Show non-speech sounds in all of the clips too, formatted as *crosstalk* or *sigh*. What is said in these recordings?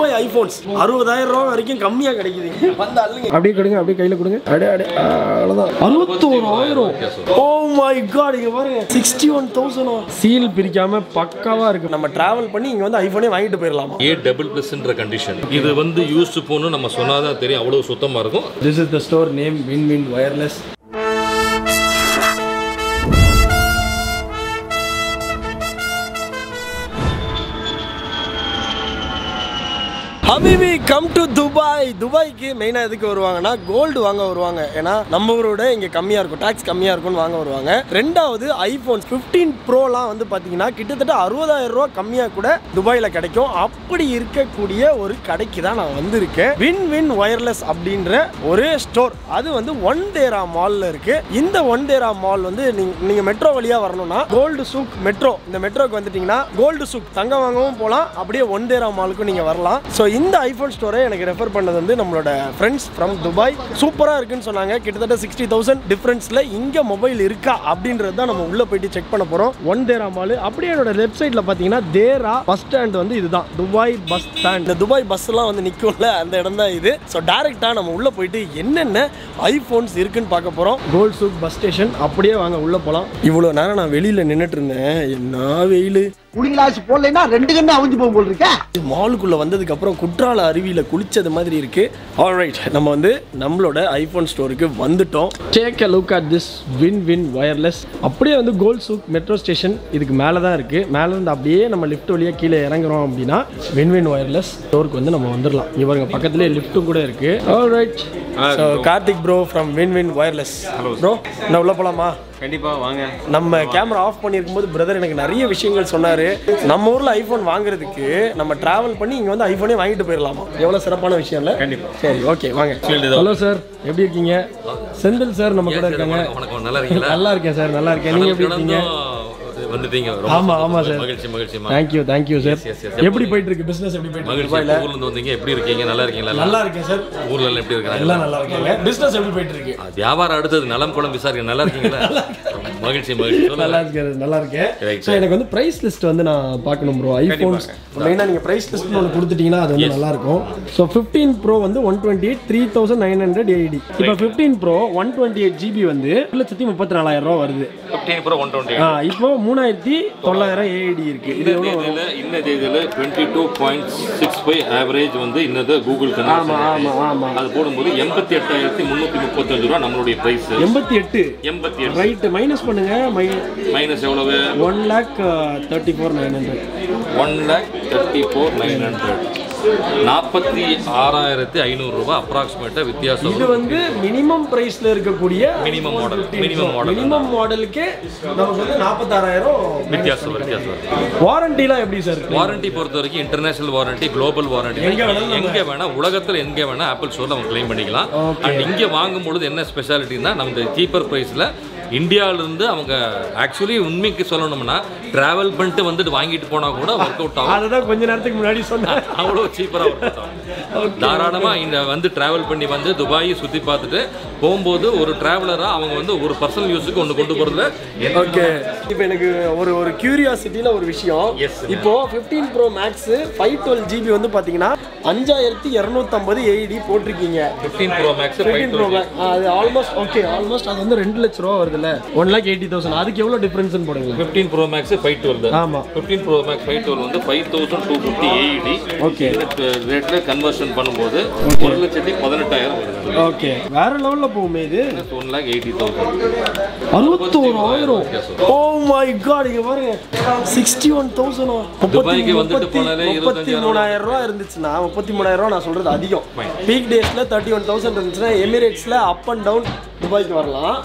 Dubai iPhones அறுபதாயிரம் ரூபா வரைக்கும் கம்மியா கிடைக்குது. வந்து அள்ளுங்க அப்படியே கொடுங்க அப்படியே கையில கொடுங்க. அப்படியே ஆ, அவ்வளவுதான். அறுபத்தோராயிரம். ஓ மை காட் இங்க பாருங்க. சிக்ஸ்டி ஒன் தௌசண்ட் சீல் பிரிக்காம பக்காவா இருக்கு. நம்ம டிராவல் பண்ணி இங்க வந்து ஐபோனே வாங்கிட்டு போயிடலாமா? ஏ டபுள் ப்ளஸ்ன்ற கண்டிஷன் இது வந்து யூஸ் போகணும் நம்ம சொன்னாதான் தெரியும் அவ்வளோ சுத்தமாக இருக்கும். This is the store name Win Win Wireless habibi come to Dubai துபாய்க்கு மெயினாக எதுக்கு வருவாங்கன்னா கோல்டு வாங்க வருவாங்க. ஏன்னா நம்ம ஊரோட இங்கே கம்மியாக இருக்கும். டேக்ஸ் கம்மியாக இருக்கும்னு வாங்க வருவாங்க. ரெண்டாவது ஐஃபோன்ஸ் ஃபிஃப்டீன் ப்ரோலாம் வந்து பார்த்தீங்கன்னா கிட்டத்தட்ட அறுபதாயிரம் ரூபா கம்மியாக கூட துபாயில் கிடைக்கும். அப்படி இருக்கக்கூடிய ஒரு கடைக்கு தான் நான் வந்திருக்கேன். வின் வின் ஒயர்லெஸ் அப்படின்ற ஒரே ஸ்டோர் அது வந்து ஒன் தேரா மாலில் இருக்கு. இந்த ஒன் தேரா மால் வந்து நீங்க மெட்ரோ வழியா வரணும்னா கோல்டு சூக் மெட்ரோ இந்த மெட்ரோக்கு வந்துட்டீங்கன்னா கோல்டு சூக் தங்கம் வாங்கவும் போகலாம் அப்படியே ஒன் தேரா மாலுக்கும் நீங்க வரலாம். ஸோ இந்த ஐஃபோன் ஸ்டோரை எனக்கு ரெஃபர் பண்ணது வந்து நம்மளோட ஃப்ரெண்ட்ஸ் ஃப்ரம் துபாய் சூப்பராக இருக்குன்னு சொன்னாங்க. கிட்டத்தட்ட சிக்ஸ்டி தௌசண்ட் டிஃப்ரென்ஸில் இங்கே மொபைல் இருக்கா அப்படின்றது தான் நம்ம உள்ளே போயிட்டு செக் பண்ண போகிறோம் ஒன் தேரா மால் அப்படியே என்னோட வெப்சைட்டில் பார்த்தீங்கன்னா தேரா பஸ் ஸ்டாண்ட் வந்து இதுதான். துபாய் பஸ் ஸ்டாண்ட் இந்த துபாய் பஸ்லாம் வந்து நிற்கும்ல அந்த இடம் தான் இது. ஸோ டேரெக்டாக நம்ம உள்ளே போயிட்டு என்னென்ன ஐஃபோன்ஸ் இருக்குன்னு பார்க்க போகிறோம் கோல்ட் சூக் பஸ் ஸ்டேஷன் அப்படியே வாங்க உள்ளே போகலாம் இவ்வளோ நேரம் நான் வெளியில் நின்றுட்டு இருந்தேன். என்ன வெயில். புடிங்களாச்சு போடலைன்னா ரெண்டு கண்ணு அவிஞ்சு போகும் போல் இருக்க. மாலுக்குள்ள வந்ததுக்கு அப்புறம் குற்றால அருவியில குளிச்சது மாதிரி இருக்கு. ஆல்ரைட் நம்ம வந்து நம்மளோட ஐபோன் ஸ்டோருக்கு வந்துட்டோம். Take a look at this Win Win Wireless அப்படியே வந்து கோல்ட் சூக் மெட்ரோ ஸ்டேஷன் இதுக்கு மேலே தான் இருக்கு. மேலே இருந்து அப்படியே நம்ம லிஃப்ட் வழியா கீழே இறங்குறோம் அப்படின்னா வின் வின் வயர்லெஸ் ஸ்டோருக்கு வந்து நம்ம வந்துடலாம். இவங்க பக்கத்துலேயே லிஃப்ட்டும் கூட இருக்கு. Alright Karthik bro from Win Win Wireless bro நான் உள்ள போலாமா? கண்டிப்பா வாங்க. நம்ம கேமரா ஆஃப் பண்ணியிருக்கும் போது பிரதர் எனக்கு நிறைய விஷயங்கள் சொன்னாரு. நம்ம ஊர்ல ஐபோன் வாங்குறதுக்கு நம்ம டிராவல் பண்ணி இங்க வந்து ஐபோனே வாங்கிட்டு போயிடலாமா எவ்வளவு சிறப்பான விஷயம் இல்ல? கண்டிப்பா. சரி ஓகே வாங்க. ஹலோ சார் எப்படி இருக்கீங்க? செந்தில் சார் நம்ம கூட இருக்காங்க. நல்லா இருக்கீங்களா? நல்லா இருக்கேன் சார் நல்லா இருக்கேன். நீங்க எப்படி இருக்கீங்க? வந்துட்டீங்க. ஆமா ஆமா சார். மகிழ்ச்சி மகிழ்ச்சி. Thank you thank you sir. எப்படி போயிட்டு இருக்கு பிசினஸ் எப்படி போயிட்டு இருக்கு மகிழ்ச்சி. ஊர்ல இருந்து வந்தீங்க? எப்படி இருக்கீங்க? நல்லா இருக்கீங்களா? நல்லா இருக்கேன் சார் ஊர்ல எல்லாம் எப்படி இருக்காங்க? எல்லாம் நல்லா இருக்காங்க. பிசினஸ் எப்படி போயிட்டு இருக்கு வியாபாரம் அடுத்தது. நலம் குளம் விசாரிக்க நல்லா இருக்கீங்களா? மகிழ்ச்சி மகிழ்ச்சி. நல்லா இருக்கு நல்லா இருக்கேன். ஸோ எனக்கு வந்து பிரைஸ் லிஸ்ட் வந்து நான் பார்க்கணும் ப்ரோ ஐஃபோன்ஸ் மெயினாக நீங்கள் பிரைஸ் லிஸ்ட்னு ஒன்று கொடுத்துட்டீங்கன்னா அது வந்து நல்லா இருக்கும் ஸோ ஃபிஃப்டீன் ப்ரோ வந்து one twenty eight three thousand nine hundred eighty இப்போ fifteen Pro one twenty eight GB வந்து ஒரு லட்சத்தி முப்பத்தி நாலாயிரம் ரூபா வருது. ஃபிஃப்டீன் ப்ரோ ஒன் டுவெண்ட்டி ஆ, இப்போ மூணாயிரத்தி தொள்ளாயிரம் ஏஐடி இருக்கு. இது இந்த தேதியில இந்த தேதியில twenty two point six five average வந்து இன்னது கூகுள் ஆமா ஆமா ஆமா. அது போடும்போது எண்பத்தி எட்டாயிரத்தி முந்நூற்றி முப்பத்தஞ்சு ரூபா நம்மளுடைய பிரைஸ் எண்பத்தி எட்டு. எண்பத்தி எட்டு. ரைட் மைனஸ் பண்ணுங்க. மை மைனஸ் எவ்வளவு? One lakh thirty four nine hundred one lakh thirty four nine hundred நாற்பத்தி ஆறாயிரத்தி ஐநூறுரூவா அப்ராக்சிமேட்டாக வித்தியாசம் இது வந்து மினிமம் பிரைஸ்ல இருக்கக்கூடிய minimum model minimum model minimum மாடலுக்கே நமக்கு வந்து நாற்பத்தாறாயிரம் வித்தியாசம் வித்தியாசம். வாரண்டிலாம் எப்படி சார் வாரண்டி பொறுத்த வரைக்கும் இன்டர்நேஷனல் வாரண்டி குளோபல் வாரண்டி எங்க வேணாலும் எங்க வேணா உலகத்துல எங்க வேணா ஆப்பிள் ஸ்டோர்ல அவங்க கிளைம் பண்ணிக்கலாம். அண்ட் இங்க வாங்கும் பொழுது என்ன ஸ்பெஷாலிட்டினா நம்ம சீப்பர் பிரைஸ்ல இந்தியால இருந்து அவங்க ஆக்சுவலி உண்மைக்கு சொல்லணும்னா டிராவல் பண்ணிட்டு வந்துட்டு வாங்கிட்டு போனா கூட ஒர்க் அவுட் ஆகும். அதுதான் கொஞ்ச நேரத்துக்கு முன்னாடி சொன்னேன். அவ்வளோ சீப்பராக தாராளமாக இந்த வந்து டிராவல் பண்ணி வந்து துபாயை சுற்றி பார்த்துட்டு போகும்போது ஒரு டிராவலராக அவங்க வந்து ஒரு பர்சனல் யூஸுக்கு ஒன்று கொண்டு போகிறதுல ஓகே இப்போ எனக்கு ஒரு ஒரு கியூரியாசிட்டியில் ஒரு விஷயம். இப்போ fifteen Pro Max five twelve GB வந்து பார்த்தீங்கன்னா அஞ்சாயிரத்தி இரநூத்தம்பது ஏஐடி போட்டிருக்கீங்க. Fifteen Pro Max fifteen Pro அது ஆல்மோஸ்ட் ஓகே ஆல்மோஸ்ட் அது வந்து ரெண்டு லட்ச ரூபா வருதுல்ல? ஒன் லேக் எயிட்டி தௌசண்ட் அதுக்கு எவ்வளோ டிஃப்ரென்ஸ்னு போடுங்க. Fifteen Pro Max five twelve ஆமா. Fifteen Pro Max five twelve வந்து five thousand two fifty AED Okay. ரேட்டில் கன்வர்ஷன் பண்ணும்போது ஒரு லட்சத்தி பதினெட்டாயிரம் வருது ஓகே வேற லெவலில் போகுமே இது? ஒன் லேக் எயிட்டி தௌசண்ட் அறுபத்தோராயிரம். ஓ மை காட் இங்க பாருங்க. சிக்ஸ்டி ஒன் தௌசண்ட் முப்பத்தி மூணாயிரம் ரூபா இருந்துச்சுன்னா முப்பத்தி மூணாயிரம் நான் சொல்றது அதிகம். பீக் டேஸ்ல தேர்ட்டி ஒன் தௌசண்ட் இருந்துச்சுன்னா எமிரேட்ஸ்ல அப் அண்ட் டவுன் துபாய்க்கு வரலாம்.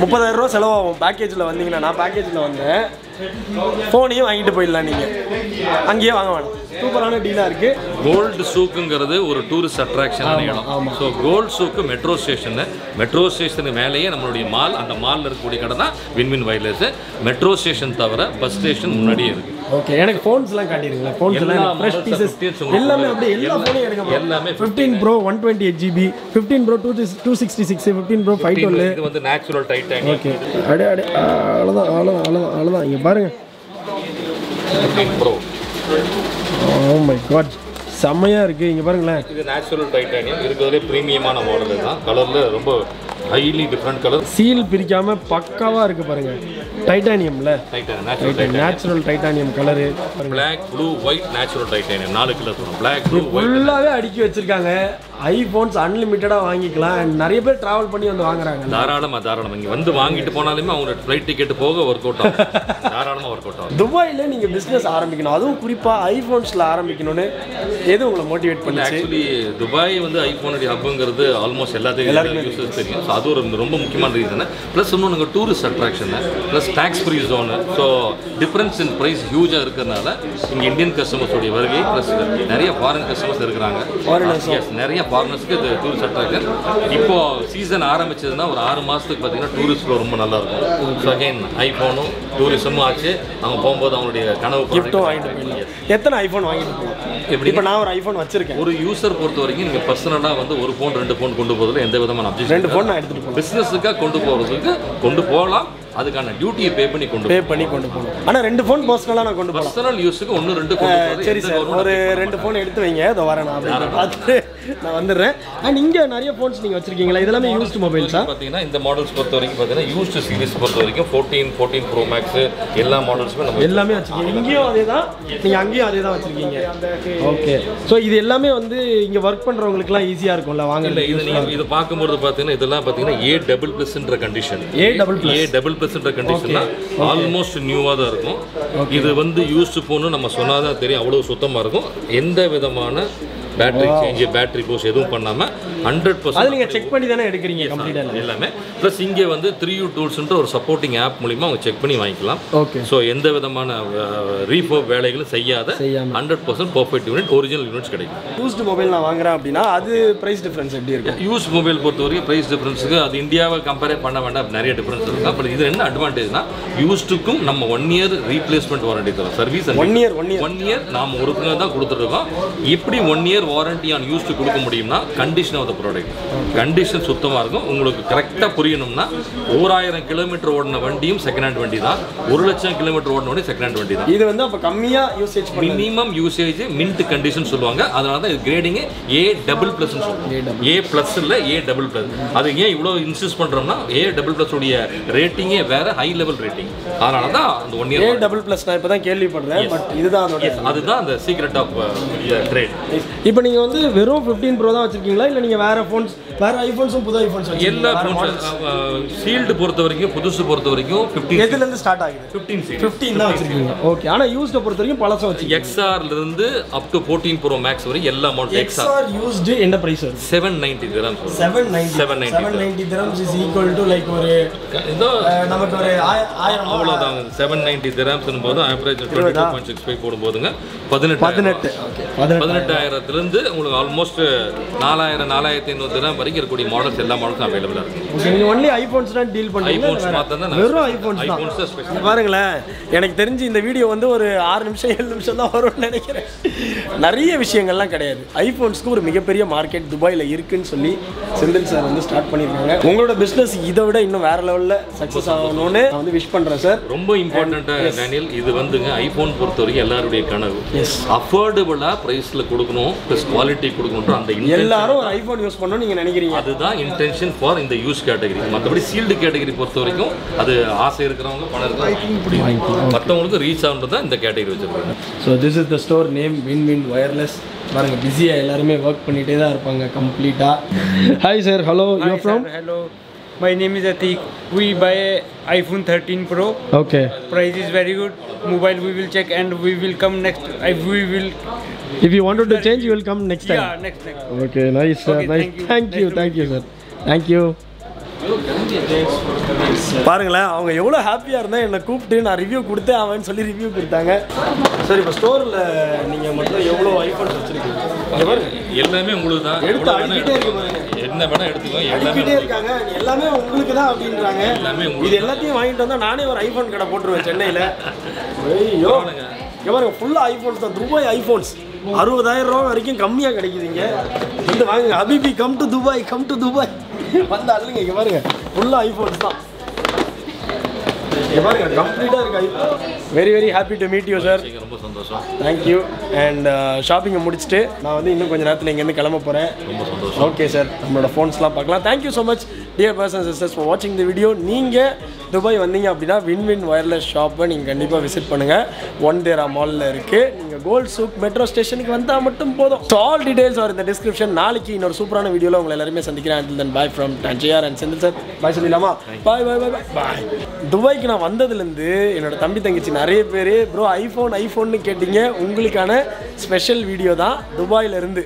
முப்பதாயிரம் ரூபா செலவாகும். பேக்கேஜில் வந்தீங்கன்னா நான் பேக்கேஜில் வந்தேன். ஃபோனையும் வாங்கிட்டு போயிடலாம் நீங்கள் அங்கேயே வாங்க வேணாம். சூப்பரான டீலாக இருக்குது கோல்டு சூக்குங்கிறது ஒரு டூரிஸ்ட் அட்ராக்ஷனான இடம் so Gold Souk metro station metro ஸ்டேஷனுக்கு மேலேயே நம்மளுடைய மால் அந்த மாலில் இருக்கக்கூடிய கடை தான் Win Win Wireless metro station தவிர பஸ் ஸ்டேஷன் முன்னாடியே இருக்கு. ஓகே எனக்கு ஃபோன்ஸ்லாம் காட்டிடுங்களேன். ஃபோன்ஸ் எல்லா எல்லாம் ஃப்ரெஷ் பீசஸ் 15 உங்களுக்கு எல்லாமே அப்படியே எல்லா ஃபோனையும் எடுக்க எல்லாமே fifteen Pro one twenty eight GB fifteen Pro two two sixty six fifteen Pro five twelve இது வந்து நேச்சுரல் டைட்டானியம் ஓகே அடே அடே அவ்வளோதான் அவ்வளோதான் அவ்வளோதான் அவ்வளோதான் இங்கே பாருங்க. ப்ரோ ஓ மை காட் செம்மையாக இருக்குது இங்கே பாருங்களேன். இது நேச்சுரல் டைட்டானியம் இருக்கிறதுலே ப்ரீமியமான மாடல் தான் கலரில் ரொம்ப ஹைலி டிஃப்ரெண்ட் கலர் சீல் பிரிக்காம பக்காவாக இருக்குது பாருங்க. டைட்டானியம்ல titanium natural titanium colour black blue white natural titanium நாலு கலர் வரும். பிளாக் ப்ளூ ஒயிட் ஃபுல்லாகவே அடுக்கி வச்சிருக்காங்க. ஐஃபோன்ஸ் அன்லிமிட்டடாக வாங்கிக்கலாம். And நிறைய பேர் ட்ராவல் பண்ணி வந்து வாங்குறாங்க. தாராளமா தாராளமா. இங்க வந்து வாங்கிட்டு போனாலுமே அவங்க ஃப்ளைட் டிக்கெட் போக ஒர்க் அவுட் ஆகும். *laughs* தாராளமா ஆகும் துபாயில் நீங்கள் பிஸ்னஸ் ஆரம்பிக்கணும். அதுவும் குறிப்பாக ஐஃபோன்ஸில் ஆரம்பிக்கணும்னு எது உங்களை மோட்டிவேட் பண்ணுச்சு? ஆக்சுவலி துபாய் வந்து ஐஃபோனுடைய ஹப்புங்கிறது ஆல்மோஸ்ட் எல்லாத்துக்கும் யூசர்ஸ் தெரியும். ஸோ அது ஒரு ரொம்ப முக்கியமான ரீசன் ப்ளஸ் இன்னொன்று tourist attraction plus tax free zone so difference in price ஹியூஜாக இருக்கிறதுனால இங்கே இந்தியன் கஸ்டமர்ஸோடைய வருகை ப்ளஸ் நிறைய ஃபாரின் கஸ்டமர்ஸ் இருக்கிறாங்க. நிறைய ஃபாரினர்ஸ்க்கு இது டூரிஸ்ட் அட்ராக்ஷன் இப்போ சீசன் ஆரம்பிச்சதுன்னா ஒரு ஆறு மாதத்துக்கு பார்த்தீங்கன்னா டூரிஸ்ட் ஃப்ளோ ரொம்ப நல்லா இருக்கும். ஸோ அகைன் ஐஃபோனும் டூரிசமும் ஆச்சு. அவங்க போகும்போது அவங்களுடைய கனவு கிஃப்ட்டும் வாங்கிட்டு போயிடலாம். எத்தனை ஐஃபோன் வாங்கிட்டு போகலாம்? எப்படி? இப்போ நான் ஒரு ஐஃபோன் வச்சிருக்கேன். ஒரு யூசர் பொறுத்த வரைக்கும் நீங்கள் பர்சனலாக வந்து ஒரு ஃபோன் ரெண்டு ஃபோன் கொண்டு போகிறதுல எந்த விதமான அப்ஜெக்ஷன் ரெண்டு ஃபோன் நான் எடுத்துகிட்டு போகலாம். பிஸ்னஸுக்காக கொண்டு போகிறதுக்கு கொண்டு போகலாம். அதுக்கான டியூட்டியை பே பண்ணி கொண்டு பே பண்ணி கொண்டு போகணும் ஆனால் ரெண்டு ஃபோன் பர்சனலாக நான் கொண்டு போகலாம். பர்சனல் யூஸுக்கு ஒன்று ரெண்டு சரி சார் ஒரு ரெண்டு ஃபோன் எடுத்து வைங்க இதோ வரேன் நான் பார்த்துட்டு நான் வந்துடுறேன். அண்ட் இங்கே நிறைய ஃபோன்ஸ் நீங்கள் வச்சிருக்கீங்களா? இதெல்லாமே யூஸ்டு மொபைல்ஸா பார்த்தீங்கன்னா இந்த மாடல்ஸ் பொறுத்த வரைக்கும் பார்த்தீங்கன்னா யூஸ்டு சீரிஸ் பொறுத்த வரைக்கும் ஃபோர்டீன் ஃபோர்டீன் ப்ரோ மேக்ஸ் எல்லா மாடல்ஸுமே நம்ம எல்லாமே வச்சிருக்கீங்க. இங்கேயும் அதே தான் நீங்கள் அங்கேயும் அதே தான் வச்சிருக்கீங்க. ஓகே ஸோ இது எல்லாமே வந்து இங்கே ஒர்க் பண்ணுறவங்களுக்குலாம் ஈஸியாக இருக்கும்ல வாங்க இது நீங்கள் இது பார்க்கும்போது பார்த்தீங்கன்னா இதெல்லாம் பார்த்தீங்கன்னா A double ப்ளஸ்ன்ற condition A double A double ப்ளஸ்ன்ற condition தான் ஆல்மோஸ்ட் நியூவாக தான் இருக்கும். இது வந்து யூஸ்டு ஃபோனு நம்ம சொன்னால் தான் தெரியும். அவ்வளோ சுத்தமாக இருக்கும். எந்த விதமான பேட்டரி சேஞ்ச் பேட்டரி போஸ் எதுவும் பண்ணாமல் ஹண்ட்ரட் அது நீங்கள் செக் பண்ணி தானே எடுக்கிறீங்க கம்ப்ளீட்டாக எல்லாமே. ப்ளஸ் இங்கே வந்து த்ரீ யூ டூல்ஸ்ன்ற ஒரு சப்போர்ட்டிங் ஆப் மூலிமா அவங்க செக் பண்ணி வாங்கிக்கலாம். ஓகே ஸோ எந்த விதமான ரீஃபோ வேலைகளும் செய்யாத. Hundred percent perfect unit original units கிடைக்கும். யூஸ்டு மொபைல் நான் வாங்குறேன் அப்படின்னா அது ப்ரைஸ் டிஃப்ரென்ஸ் எப்படி இருக்கும்? யூஸ் மொபைல் பொறுத்த வரைக்கும் ப்ரைஸ் டிஃபரன்ஸுக்கு அது இந்தியாவை கம்பேர் பண்ண வேண்டாம் நிறைய டிஃபரன்ஸ் இருக்கும் பட் இது என்ன அட்வான்டேஜ்னா யூஸ்டுக்கும் நம்ம ஒன் இயர் ரீப்ளேஸ்மெண்ட் வாரண்டி தரோம். Service one year one year one year நாம் ஒருத்தங்க தான் கொடுத்துருக்கோம் எப்படி one year warranty on use கொடுக்க முடியும்னா condition of the product condition சுத்தமாக இருக்கும். உங்களுக்கு கரெக்டாக புரியணும்னா ஓராயிரம் கிலோமீட்டர் ஓடின வண்டியும் செகண்ட் ஹேண்ட் வண்டி தான். ஒரு லட்சம் கிலோமீட்டர் ஓடின வண்டி செகண்ட் ஹேண்ட் வண்டி தான். இது வந்து அப்போ கம்மியாக usage minimum usage mint condition சொல்லுவாங்க. அதனால தான் இது கிரேடிங் ஏ டபுள் ப்ளஸ் சொல்லுவாங்க. ஏ ப்ளஸ் இல்லை ஏ டபுள் ப்ளஸ் அது ஏன் இவ்வளோ இன்சிஸ்ட் பண்ணுறோம்னா ஏ டபுள் ப்ளஸ் உடைய ரேட்டிங்கே வேற ஹை லெவல் ரேட்டிங் அதனால தான் அந்த one A year double plus நான் இப்போ தான் கேள்விப்படுறேன் பட் இதுதான் அதுதான் அந்த சீக்ரெட் ஆஃப் ட்ரேட் இப்போ நீங்கள் வந்து வெறும் ஃபிஃப்டீன் ப்ரோ தான் வச்சிருக்கீங்களா? இல்லை நீங்கள் வேற ஃபோன்ஸ் வேற ஐஃபோன்ஸும் புது ஐஃபோன்ஸ் எல்லா ஃபோன்ஸ் சீல்டு பொறுத்த வரைக்கும் புதுசு பொறுத்த வரைக்கும் ஃபிஃப்டீன் எதுலேருந்து ஸ்டார்ட் ஆகுது? ஃபிஃப்டீன் ஃபிஃப்டீன் தான் வச்சிருக்கீங்க. ஓகே ஆனால் யூஸ்ட பொறுத்த வரைக்கும் பழசம் வச்சு எக்ஸ்ஆர்ல இருந்து up to fourteen pro max வரைக்கும் எல்லா மாடல் எக்ஸ்ஆர் யூஸ்டு என்ன ப்ரைஸ் வருது seven ninety gram seven ninety 790 seven ninety dirhams is equal to like ஒரு அஹ், நமக்கு ஒரு ஆய- ஆயிரம் அவ்வளோதான் செவன் நைன்டி திராம்ஸ் போது average twenty two point six five போடும்போதுங்க பதினெட்டு. பதினெட்டு ஓகே பதினெட்டாயிரத்துலேருந்து உங்களுக்கு ஆல்மோஸ்ட் நாலாயிரம் நாலாயிரத்தி ஐநூறு தினம் வரைக்கும் இருக்கக்கூடிய மாடல்ஸ் எல்லா மாடல்ஸும் அவைலபிளாக இருக்கு. நீங்கள் ஒன்லி ஐஃபோன்ஸ் தான் டீல் பண்ணுறீங்க ஐஃபோன்ஸ் பார்த்தா தான் வெறும் ஐஃபோன்ஸ் தான். ஐஃபோன்ஸ் தான் ஸ்பெஷல் பாருங்களேன் எனக்கு தெரிஞ்சு இந்த வீடியோ வந்து ஒரு ஆறு நிமிஷம் ஏழு நிமிஷம் தான் வரும்னு நினைக்கிறேன். நிறைய விஷயங்கள்லாம் கிடையாது. ஐஃபோன்ஸ்க்கு ஒரு மிகப்பெரிய மார்க்கெட் துபாயில் இருக்குன்னு சொல்லி செந்தில் சார் வந்து ஸ்டார்ட் பண்ணியிருக்காங்க. உங்களோட பிஸ்னஸ் இதை விட இன்னும் வேற லெவலில் சக்ஸஸ் ஆகணும்னு நான் வந்து விஷ் பண்ணுறேன் சார் ரொம்ப இம்பார்ட்டண்ட்டாக டேனியல் இது வந்துங்க ஐஃபோன் பொறுத்த வரைக்கும் எல்லாருடைய கனவு. அஃபோர்டபுளாக ப்ரைஸில் கொடுக்கணும். ப்ளஸ் குவாலிட்டி கொடுக்கணுன்ற அந்த எல்லாரும் ஒரு ஐஃபோன் யூஸ் பண்ணணும்னு நீங்கள் நினைக்கிறீங்க. அதுதான் இன்டென்ஷன் ஃபார் இந்த யூஸ் கேட்டகரி மற்றபடி சீல்டு கேட்டகரி பொறுத்த வரைக்கும் அது ஆசை இருக்கிறவங்க பணம் இருக்கிறவங்க மற்றவங்களுக்கு ரீச் ஆகுன்றது தான் இந்த கேட்டகரி வச்சிருக்காங்க. So this is the store name Win Win Wireless பாருங்க பிஸியாக எல்லாருமே ஒர்க் பண்ணிகிட்டே தான் இருப்பாங்க கம்ப்ளீட்டாக hi sir hello you Hi, from sir. My name is Atik. We buy iPhone 13 Pro. Okay Price is very good. Mobile we will check and we will come next. I we will. If you want to change you will come next time Yeah, next next. Okay nice sir Okay, nice thank you. Thank you Nice to thank you sir thank you பாருங்களேன் அவங்க எவ்வளோ ஹாப்பியாக இருந்தால் என்னை கூப்பிட்டு நான் review கொடுத்தேன் அவன் சொல்லி ரிவ்யூ கொடுத்தாங்க சரி இப்போ ஸ்டோரில் நீங்கள் மட்டும் எவ்வளோ ஐஃபோன்ஸ் வச்சுருக்கீங்க எல்லாமே உங்களுக்கு தான். என்ன வேணா எடுத்துக்கோ எல்லாமே இருக்காங்க. எல்லாமே உங்களுக்கு தான் அப்படின்றாங்க. எல்லாமே இது எல்லாத்தையும் வாங்கிட்டு வந்தால் நானே ஒரு ஐஃபோன் கடை போட்டுருவேன் சென்னையில். ஐயோ. இங்க பாருங்க ஃபுல்லாக ஐஃபோன்ஸ் தான். துபாய் ஐஃபோன்ஸ் அறுபதாயிரம் ரூபா வரைக்கும் கம்மியாக கிடைக்குதுங்க வந்து வாங்குங்க. அபிபி come to Dubai come to Dubai வந்து அள்ளுங்க இங்கே பாருங்க. ஃபுல்லாக ஐஃபோன்ஸ் தான். Very very happy to meet you sir ரொம்ப சந்தோஷம். தேங்க்யூ அண்ட் ஷாப்பிங்கை முடிச்சுட்டு நான் வந்து இன்னும் கொஞ்சம் நேரத்தில் இங்கேருந்து கிளம்ப போகிறேன் ரொம்ப சந்தோஷம். ஓகே சார் நம்மளோட ஃபோன்ஸ்லாம் பார்க்கலாம். Thank you so much dear person sisters for வாட்சிங் தி வீடியோ நீங்கள் துபாய் வந்தீங்க அப்படின்னா வின் வின் ஒயர்லெஸ் ஷாப்பை நீங்கள் கண்டிப்பாக விசிட் பண்ணுங்கள் ஒன் தேரா மாலில் இருக்குது கோல்ட் சூக் மெட்ரோ ஸ்டேஷனுக்கு வந்தால் மட்டும் போதும். ஆல் டீடைல்ஸ் ஆர் இந்த டிஸ்கிரிப்ஷன் நாளைக்கு இன்னொரு சூப்பரான வீடியோவில் உங்களை எல்லாருமே சந்திக்கிறேன். தென் பாய் ஃப்ரம் டன்ஜியார் அண்ட் செந்தில் சார் பாய் சொல்லிடலாமா பாய் பாய் பாய் பாய் துபாய்க்கு நான் வந்ததுலேருந்து என்னோட தம்பி தங்கச்சி நிறைய பேர் ப்ரோ ஐஃபோன் ஐஃபோன்னு கேட்டீங்க. உங்களுக்கான ஸ்பெஷல் வீடியோ தான் துபாயிலேருந்து.